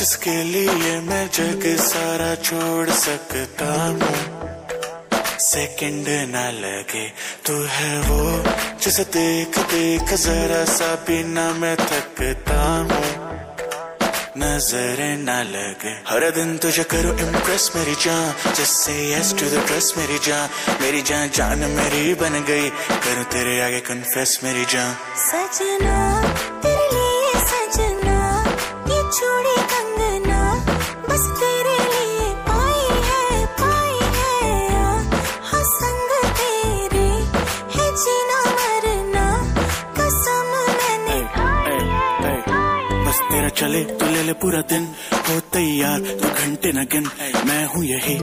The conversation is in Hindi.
तेरे लिए मैं जग सारा छोड़ सकता हूँ। सेकंड ना लगे तू है वो, जिसे देख देख जरा सा भी ना मैं थकता हूँ। नज़र न लगे, हर दिन तुझे करो इम्प्रेस मेरी जान। जिससे यस टू द ड्रेस मेरी जान मेरी जान जान मेरी बन गई। करो तेरे आगे कन्फेस मेरी जान। सजना बस तेरा चले तो ले ले पूरा दिन। हो तैयार तो घंटे न गिन। मैं हूँ यही।